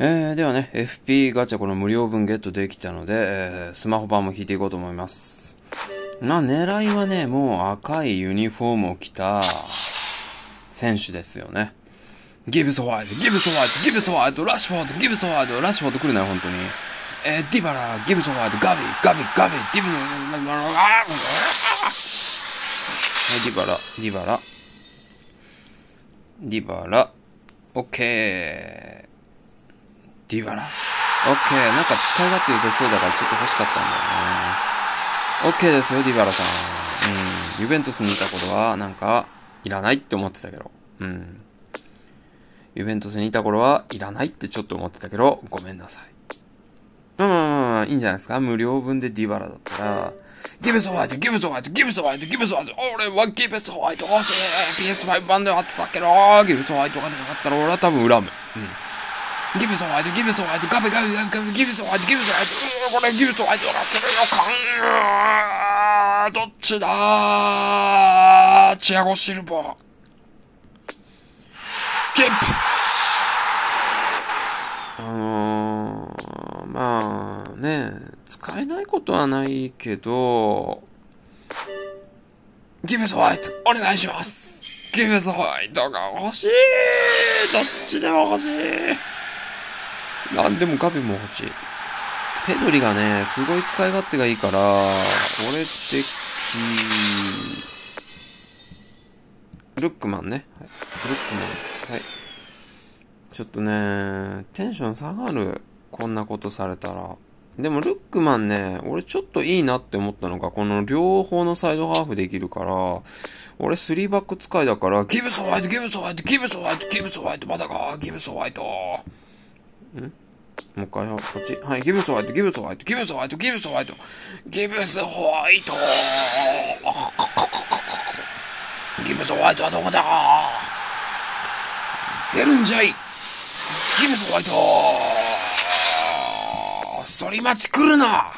えー、ではね、FP ガチャこの無料分ゲットできたので、えー、スマホ版も引いていこうと思います。まあ、狙いはね、もう赤いユニフォームを着た選手ですよね。ギブスホワイト、ギブスホワイト、ギブスホワイト、ラッシュフォード、ギブスホワイト、ラッシュフォード来るなよ、本当に。えー、ディバラ、ギブスホワイト、ガビ、ガビ、ガビ、ディブ、はい、ディバラ、ディバラ。ディバラ、オッケー。ディバラオッケー。なんか使い勝手良さそうだからちょっと欲しかったんだよね。オッケーですよ、ディバラさん。うん。ユベントスにいた頃は、なんか、いらないって思ってたけど。うん。ユベントスにいた頃は、いらないってちょっと思ってたけど、ごめんなさい。まあまあまあまあ、いいんじゃないですか。無料分でディバラだったら、ギブスホワイト、ギブスホワイト、ギブスホワイト、ギブスホワイト、俺はギブスホワイト欲しい !PS5 版ではあってたけど、ギブスホワイトが出なかったら俺は多分恨む。うん。ギブソンワイト、ギブソンワイト、ガブガブガブガブ、ギブソンワイト、ギブソンワイト、これギブソンワイトなってるよ、かんどっちだ？チアゴシルバー。スキップあのー、まあね、使えないことはないけど、ギブソンワイト、お願いします。ギブソンワイトが欲しい。どっちでも欲しい。なんでもガビも欲しい。ペドリがね、すごい使い勝手がいいから、俺的、ルックマンね。はい、ルックマン。はい。ちょっとね、テンション下がる。こんなことされたら。でも、ルックマンね、俺ちょっといいなって思ったのが、この両方のサイドハーフできるから、俺3バック使いだから、ギブスホワイト、ギブスホワイト、ギブスホワイト、ギブスホワイト、まだか、ギブスホワイト。ん？もう一回、こっち。はい、ギブスホワイト、ギブスホワイト、ギブスホワイト、ギブスホワイト、ギブスホワイト。ギブスホワイトはどこじゃ出るんじゃいギブスホワイト反り待ち来るな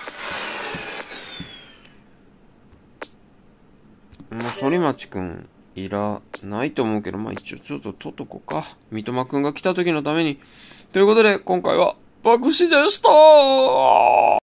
もう反町くんいらないと思うけど、まあ一応ちょっと取っとこうか。三笘くんが来た時のために。ということで、今回は、爆死でした。